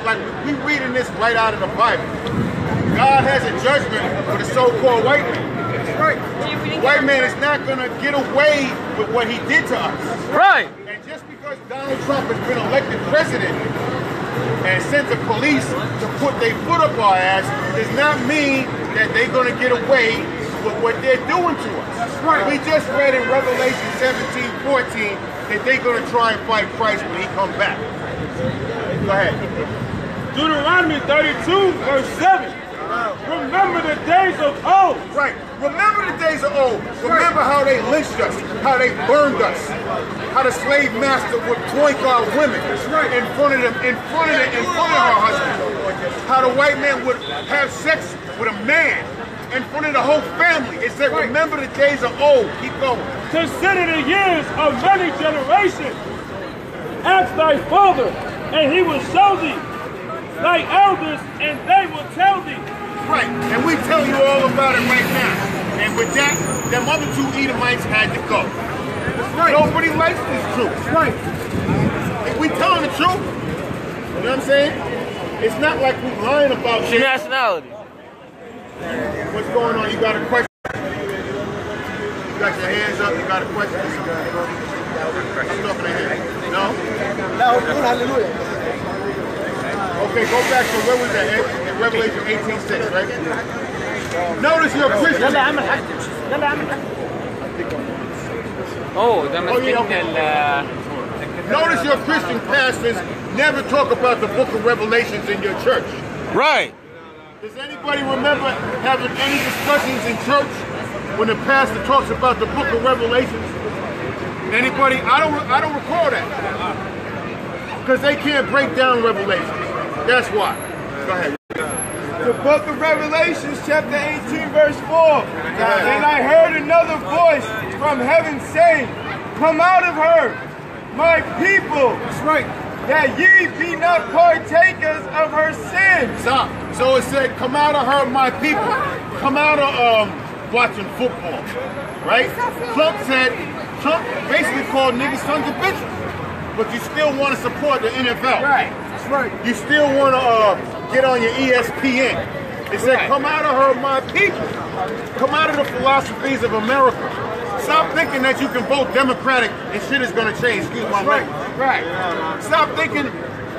out, like we reading this right out of the Bible. God has a judgment for the so-called white man. Right. White man is not gonna get away with what he did to us. Right. And just because Donald Trump has been elected president and sent the police to put their foot up our ass does not mean that they're gonna get away with what they're doing to us. Right. We just read in Revelation 17, 14 that they're gonna try and fight Christ when he come back. Go ahead. Deuteronomy 32, verse 7. Remember the days of old. Right. Remember the days of old. Remember how they lynched us, how they burned us, how the slave master would point our women in front of them, in front of them, in front of our husbands. How the white man would have sex with a man in front of the whole family. It said, remember the days of old. Keep going. Consider the years of many generations. Ask thy father, and he will show thee. Thy elders, and they will tell thee. Right. And we tell you all about it right now. And with that, them other two Edomites had to go. Right. Nobody likes this truth. Right. If we telling the truth, you know what I'm saying? It's not like we lying about What's your shit. nationality? What's going on? You got a question? You got your hands up. You got a question? I'm talking to him. No? Hallelujah. Okay, go back to where was that? In in Revelation 18:6, right? Notice you're a Christian. يلا اعمل حاجتك يلا اعمل حاجتك اوه ده Oh, yeah, ماسكين ال Notice your Christian pastors never talk about the book of Revelations in your church. Right. Does anybody remember having any discussions in church when the pastor talks about the book of Revelations? Anybody? I don't. I don't recall that because they can't break down Revelations. That's why. Go ahead. The book of Revelations, chapter 18, verse 4. And I heard another voice from heaven saying, Come out of her, my people. That's right. That ye be not partakers of her sins. Stop. So it said, "Come out of her, my people. Come out of um, watching football." Right? Trump said. Trump basically called niggas sons of bitches, but you still want to support the NFL. Right. That's right. You still want to uh, get on your ESPN. It said, "Come out of her, my people. Come out of the philosophies of America." Stop thinking that you can vote Democratic and shit is going to change. Excuse my Right. language. Right. Stop thinking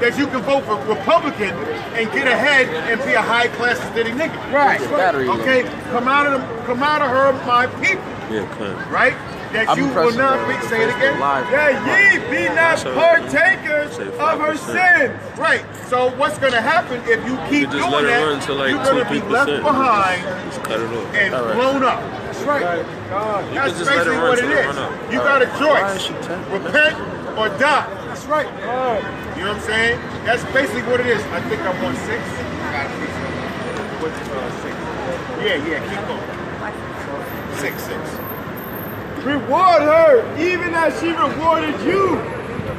that you can vote for Republican and get ahead and be a high class city nigga. Right. Battery. Okay, come out of them, come out of her, my people. Yeah, come. Right? That I'm you will not be. Say it again. That ye be not partakers of her 5%. sins. Right. So what's going to happen if you keep You doing that? run to like you're going to be 2 left behind Just cut it off. and right. blown up. That's right. You That's can just let it basically what it is. You got a choice: is she tapping? repent or die. That's right. You know what I'm saying? That's basically what it is. I think I'm on six. What's uh, six? Yeah, yeah, keep going. Six, six. Reward her even as she rewarded you,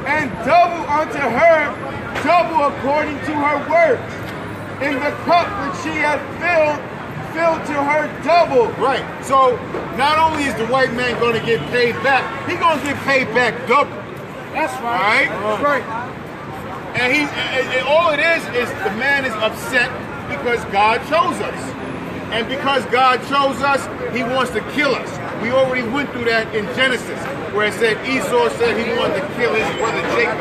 and double unto her, double according to her work. In the cup which she hath filled, fill to her double. Right. So not only is the white man going to get paid back, he going to get paid back double. That's right. All right. That's right. And he, and all it is, is the man is upset because God chose us. And because God chose us, he wants to kill us. We already went through that in Genesis, where it said Esau said he wanted to kill his brother Jacob.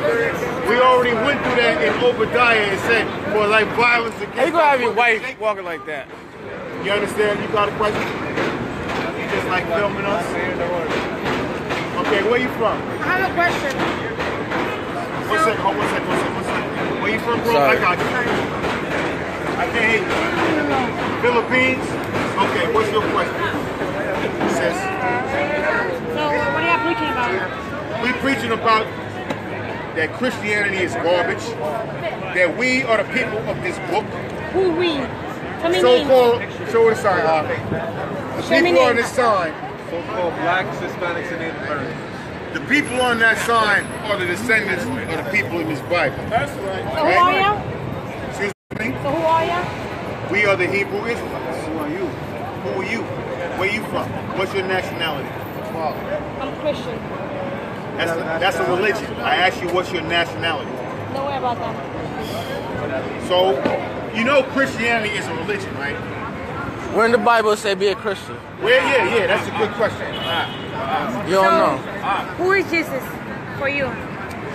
We already went through that in Obadiah and said, for like violence against How you gonna have your wife Jacob." walking like that? You understand? You got a question? You just like filming us? Okay, where you from? I have a question. What's that? Oh, what's that? What's that? What's that? Where you from, bro? Sorry. I got you. I can't hear you. Philippines? Okay, what's your question? Sis, So, what are y'all preaching about? we preaching about that Christianity is garbage, that we are the people of this book, Who we? Tell me names. so-called, show the sign, uh, the Show people on this sign, So-called blacks, Hispanics, and Native Americans. the people on that sign are the descendants of the people in this Bible. That's right. So who are y'all? Excuse me? So who are y'all? We are the Hebrew Israelites. Who are you? Who are you? Where you from? What's your nationality? I'm Christian. That's, that's a religion. I asked you what's your nationality. Don't worry about that. So, you know Christianity is a religion, right? Where in the Bible say be a Christian? Where? Yeah, yeah, that's a good question. You don't know. Who is Jesus for you?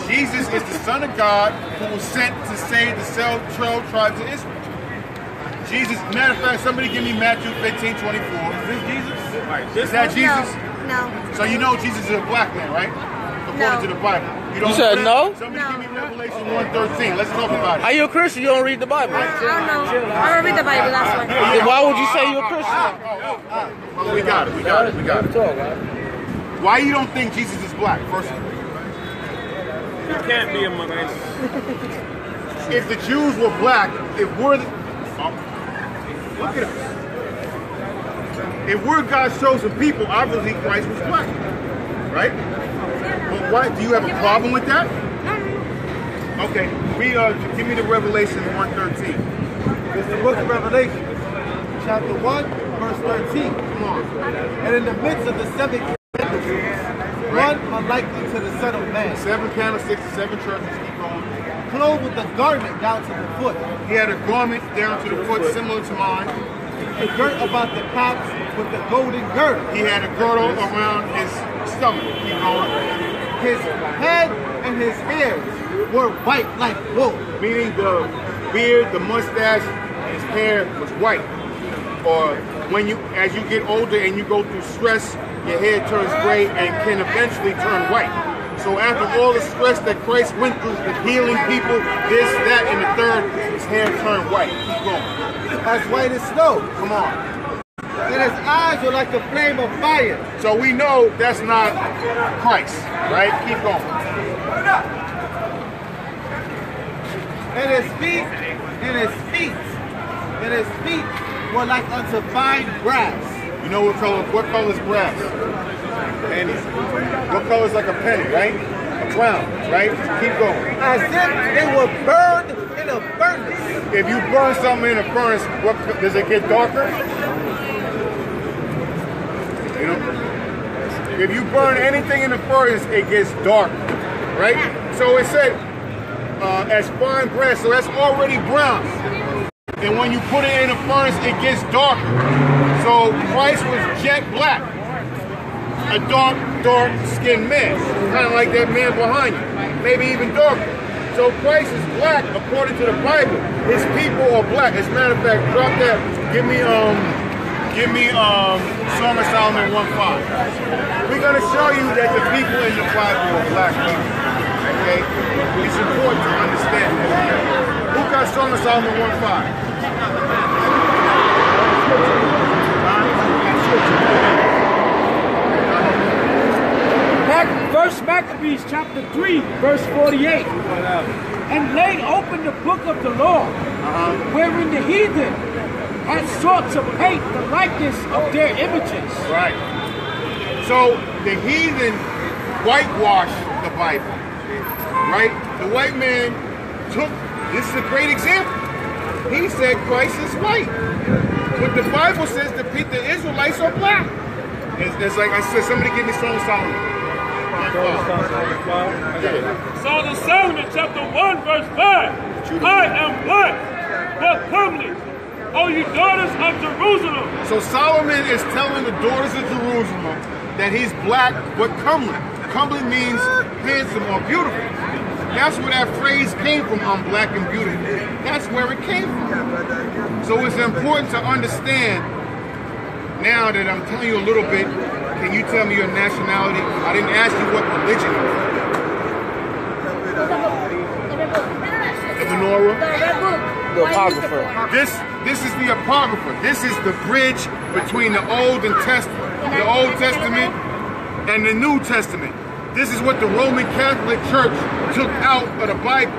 Jesus is the Son of God who was sent to save the cell- 12 tribes of Israel. Jesus, matter of fact, somebody give me Matthew 15, 24. Is this Jesus? Is that Jesus? No. So you know Jesus is a black man, right? According No. to the Bible. You, don't You said no? Somebody No. give me Revelation 113. Let's talk about it. Are you a Christian? You don't read the Bible. I don't know. I don't read the Bible, that's why. Then why would you say you're a Christian? Ah, ah, ah, well, we got it. We got it. We got it. Why you don't think Jesus is black? First of all. You can't be a Malaysian. if the Jews were black, if we're the, look at us. If we're God's chosen people, obviously Christ was black, right? But why? Do you have a problem with that? Okay, we uh, give me the Revelation 113. It's the book of Revelation, chapter 1, verse 13. Come on. And in the midst of the seven candlesticks, one unlikely to the Son of Man, Seven candlesticks, seven churches. Keep going. Clothed with a garment down to the foot, He had a garment down to the foot, similar to mine. and girt about the paps with a golden girdle. He had a girdle around his stomach. Keep going. His head and his hairs were white like wool. meaning the beard, the mustache, his hair was white. Or when you, as you get older and you go through stress, your hair turns gray and can eventually turn white. So after all the stress that Christ went through, the healing people, this, that, and the third, his hair turned white. Keep going. As white as snow. Come on. And his eyes were like a flame of fire. So we know that's not Christ, right? Keep going. And his feet, and his feet, and his feet were like unto fine brass. You know what color? What color is grass? Pennies. What color is like a penny, right? A brown, right? Keep going. As if they were burned in a furnace. If you burn something in a furnace, what does it get darker? You know, if you burn anything in the furnace, it gets dark, right? So it said uh, as fine brass, so that's already brown. And when you put it in a furnace, it gets darker. So Christ was jet black, a dark, dark skinned man, kind of like that man behind you, maybe even darker. So Christ is black according to the Bible. His people are black. As a matter of fact, drop that. Give me um, give me um, Song of Solomon 1:5. We're gonna show you that the people in the Bible are black people. Okay, it's important to understand that. Who got Song of Solomon 1:5? Mac- First Maccabees chapter 3, verse 48. And laid open the book of the law, uh-huh. wherein the heathen had sought to paint the likeness of their images. Right. So the heathen whitewashed the Bible. Right? The white man took this is a great example. He said Christ is white. But the Bible says the, the Israelites are black. It's, it's like I said, somebody give me Song Solomon. Song of Solomon, chapter 1, verse 5. I am black, but comely. O you daughters of Jerusalem. So Solomon is telling the daughters of Jerusalem that he's black but comely. Comely means handsome or beautiful. That's where that phrase came from, I'm black and beautiful. That's where it came from. So it's important to understand now that I'm telling you a little bit, can you tell me your nationality? I didn't ask you what religion you are. The menorah. The red book. The apocrypha. This this is the apocrypha. This is the bridge between the Old and Testament, the Old Testament and the New Testament. This is what the Roman Catholic Church took out of the Bible.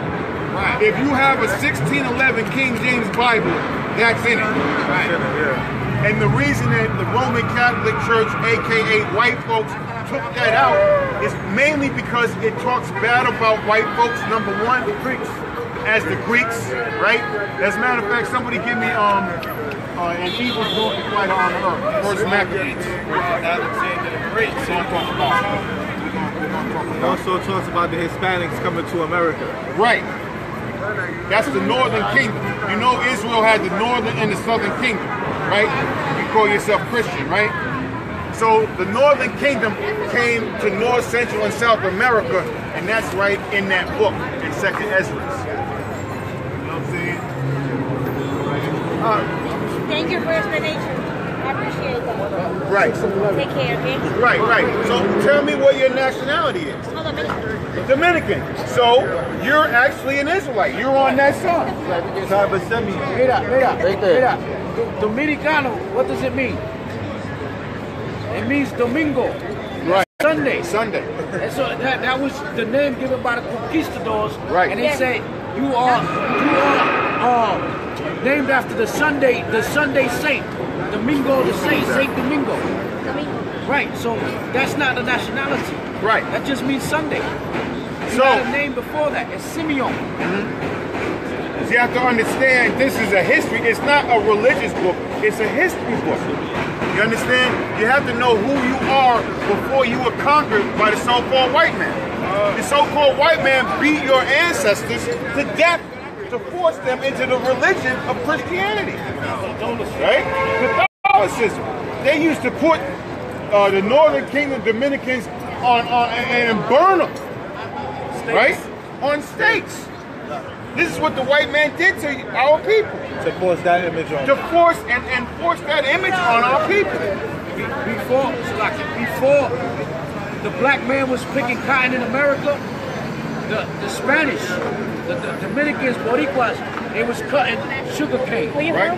If you have a 1611 King James Bible, that's in it. And the reason that the Roman Catholic Church, aka white folks, took that out is mainly because it talks bad about white folks. Number one, the Greeks, as the Greeks, right? As a matter of fact, somebody give me um uh, an evil book fighter on earth, First Maccabees. Alexander the Great. That's I'm talking about. We're gonna- we're gonna talk also talks about the Hispanics coming to America. Right. That's the northern kingdom. You know Israel had the northern and the southern kingdom, right? You call yourself Christian, right? So the northern kingdom came to North, Central, and South America, and that's right in that book in Second Ezra. You know what I'm saying? Uh, Thank you for your explanation. I appreciate that. Right, Take care, okay? right, right. So tell me what your nationality is. Hold on a. Dominican. So you're actually an Israelite. You're on that side. Mira, mira, Right there. mira. Do- Dominicano, what does it mean? It means Domingo, Right. Sunday. Sunday. And so that, that was the name given by the conquistadors. Right. And they say you are you are uh, named after the Sunday the Sunday saint, Domingo the saint, Saint Domingo. Domingo. Right. So that's not a nationality. Right. That just means Sunday. You So- had a name before that. It's Simeon. You have to understand this is a history. It's not a religious book. It's a history book. You understand? You have to know who you are before you were conquered by the so-called white man. The so-called white man beat your ancestors to death to force them into the religion of Christianity. Right? Catholicism. They used to put uh, the Northern Kingdom Dominicans on, on and burn them. Right? On stakes. This is what the white man did to our people. To force that image on. To force and, and force that image on our people. Before, Salaki, before the black man was picking cotton in America, the, the Spanish, the, the Dominicans, Boricuas, they was cutting sugar cane. Right.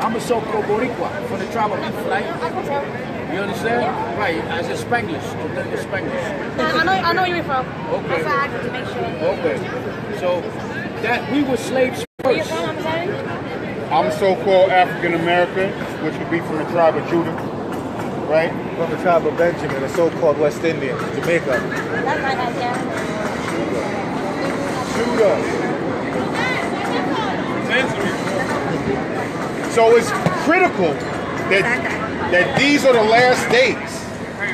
I'm a so-called Boricua from the tribe of Iflay. You understand? Right, as a Spanglish, the, the Spanglish. I know, I know where you're from. Okay. That's why I had to make sure. Okay. So that we were slaves first. I'm sorry? So-called African American, which would be from the tribe of Judah. Right? From the tribe of Benjamin, the so-called West Indian, Jamaica. That's my bad, yeah. Judah. So it's critical that that these are the last days.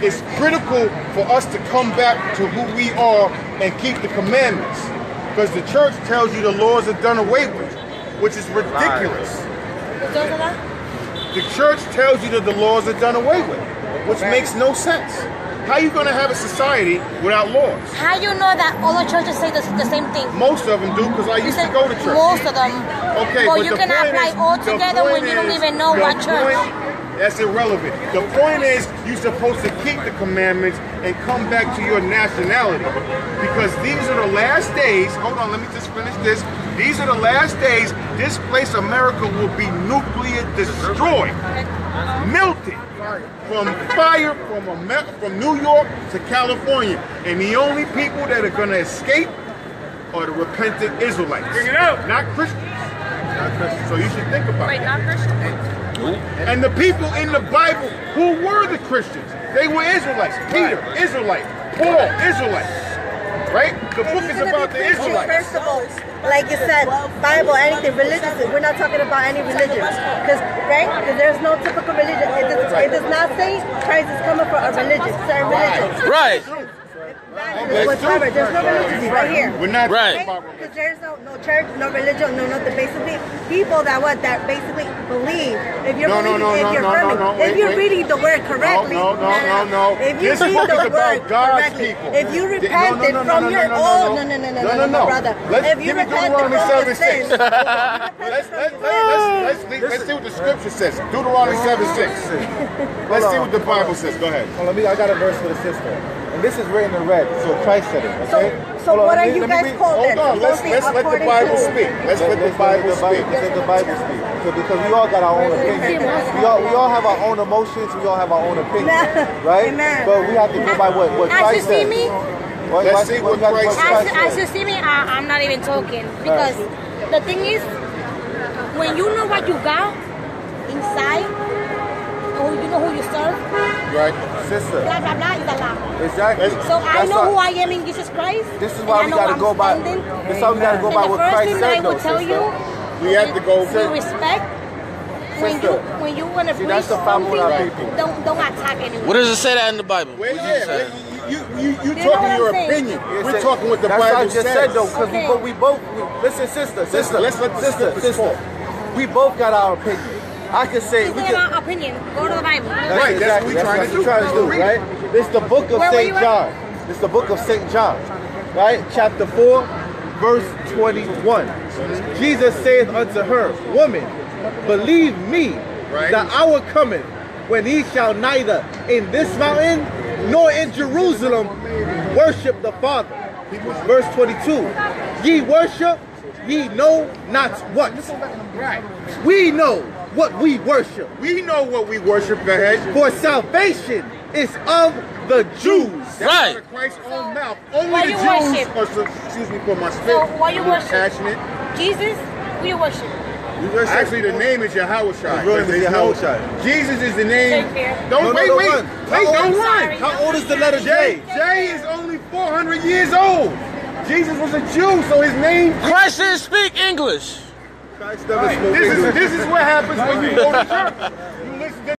It's critical for us to come back to who we are and keep the commandments. Because the church tells you the laws are done away with, which is ridiculous. The church tells you that the laws are done away with, which makes no sense. How you going to have a society without laws? How you know that all the churches say the, the same thing? Most of them do because I You used to go to church. most of them. Okay, but but you the cannot point apply is- all the together when point you don't is- even know what church. point- that's irrelevant. The point is, you're supposed to keep the commandments and come back to your nationality. Because these are the last days. Hold on, let me just finish this. These are the last days. This place, America, will be nuclear destroyed, melted from fire from Amer- from New York to California. And the only people that are going to escape are the repentant Israelites. Bring it out. Not Christians. Not Christians. So you should think about Wait, that. not Christian? And the people in the Bible who were the Christians, they were Israelites. Peter, Israelite. Paul, Israelite. Right? The book is about the Israelites. First of all, like you said, Bible, anything religious. We're not talking about any religion, because right? Because there's no typical religion. It does, it does not say Christ is coming for a religion, certain religion. Right. Whatever. There's no religion right here. We're not Right. Because there's no, no church, no religion, no nothing. Basically, people that what that basically believe. If you're No, no, no, if you're no, no, no, if you're wait. reading the word correctly, No, no, no, no, no. If you This read the is about word God's correctly, people. if you No, no, repented no, no, from no, your no, no, own, no. no, no, no, no, No, brother. Let's If you give repented from your 6. sins, Let's, let's, let's, let's, let's, let's see what the scripture says. Deuteronomy 7, 6. Let's see what the Bible says. Go ahead. Let me. I got a verse for the sister, and this is written in red. So Christ said it. Okay. So Hold what let are me- you let guys read- called Hold then? on. Let's, Supposed to let's let the Bible to- speak. Let's Let, let the let's Bible the Bible, speak. let's let the Bible speak. So, because we all got our own opinions. We all, we all have our own emotions. We all have our own opinions, right? Amen. But we have to go by what, what As you Christ see says. me, What, Let's see what we got- Christ as, says. as you see me, I, I'm not even talking because the thing is, when you know what you got inside, and you know who you serve, Right? Sister, blah blah blah is a lie. exactly. So I That's know who I am in Jesus Christ. This is why we gotta go by. This is why we gotta go by what Christ thing that I said, will though, tell sister. you, We have to go. with respect, when you when you want to See, preach that's the problem something, people. don't don't attack anyone. What does it say that in the Bible? Wait, What yeah, you, you you you You talking your I'm saying? opinion. We're said- talking what the That's what I just says. said though, because Okay. we, we both we, listen, sister, sister. let's let the sister, sister. talk. We both got our opinion. I could say This we is could. about opinion. Go to the Bible. Right, that's what we That's trying what to we do. trying to do, right? It's the book of Where St. you at? John. It's the book of St. John, right? Chapter 4, verse 21. Jesus saith unto her, Woman, believe me, Right. the hour cometh when he shall neither in this mountain nor in Jerusalem worship the Father. Verse 22. Ye worship, ye know not what. Right. We know what we worship. We know what we worship. Go ahead. For salvation is of the Jews. That's Right. out of Christ's own mouth. Only the you Jews worship? are, so, excuse me for my spit. So what you worship? Passionate. Jesus, who you worship? Actually, the name is Yahweh Shai. The real name is There's Yahweh Shai. Jesus is the name. Don't No, no, wait, don't wait, run. wait, How don't run. How old is the letter J, J? J is only 400 years old. Jesus was a Jew, so his name. Christ didn't speak English. This is this is what happens when you go to church.